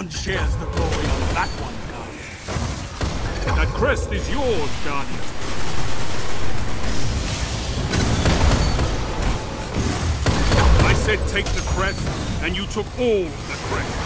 one shares the glory of that one, Guardian. That crest is yours, Guardian. I said take the crest, and you took all the crest.